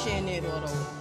Scendere ora.